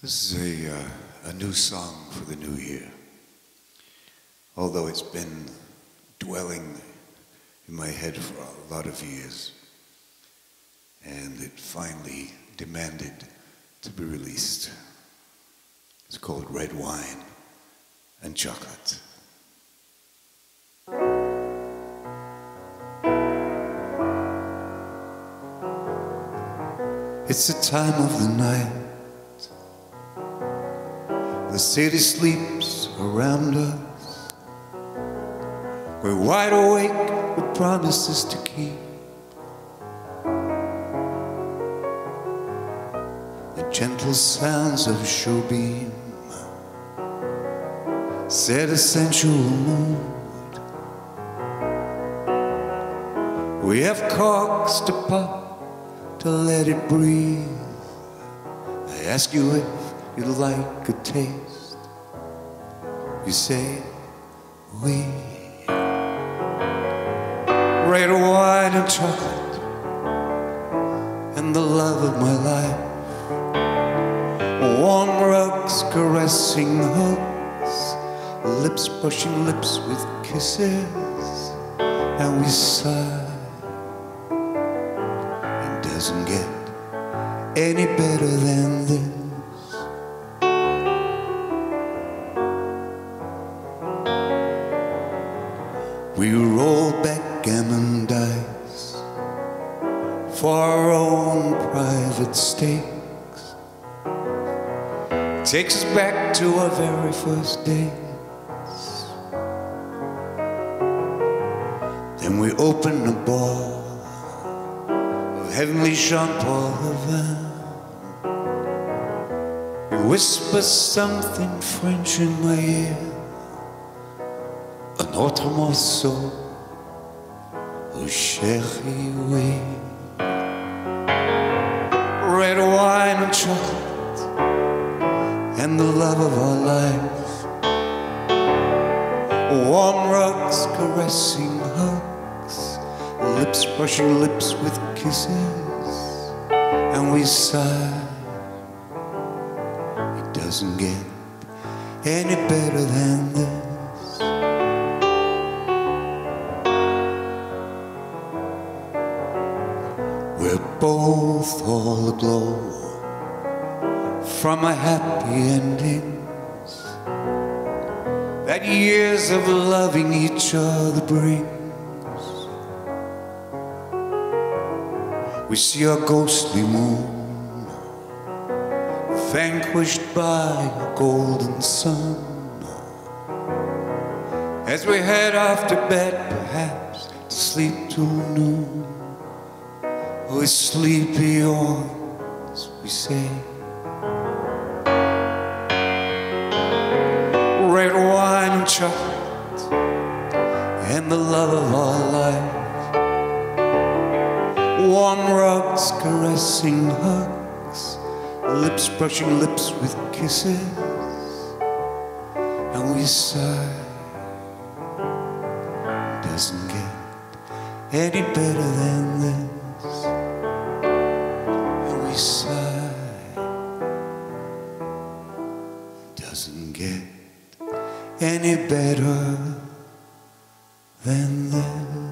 This is a, uh, a new song for the new year. Although it's been dwelling in my head for a lot of years, and it finally demanded to be released. It's called Red Wine and Chocolate. It's the time of the night. The city sleeps around us. We're wide awake with promises to keep. The gentle sounds of Chopin set a sensual mood. We have corks to pop to let it breathe. I ask you if you'd like a taste. You say, we. Red wine and chocolate, and the love of my life. Warm rugs caressing hooks, lips brushing lips with kisses, and we sigh and doesn't get any better than this. We roll backgammon dice for our own private stakes. Takes us back to our very first days. Then we open the ball of heavenly Jean Paul Hévin. He whispers something French in my ear. Un autre morceau, oh chérie, oui. Red wine and chocolate, and the love of our life. Warm rugs caressing hugs, lips brushing lips with kisses, and we sigh. It doesn't get any better than this. Both all aglow from a happy endings that years of loving each other brings. We see a ghostly moon vanquished by a golden sun. As we head off to bed, perhaps to sleep till noon. Oh, sleepy ones, we say. Red wine and chocolate, and the love of our life warm rugs caressing hugs, lips brushing lips with kisses, and we sigh. Doesn't get any better than Doesn't get any better than this.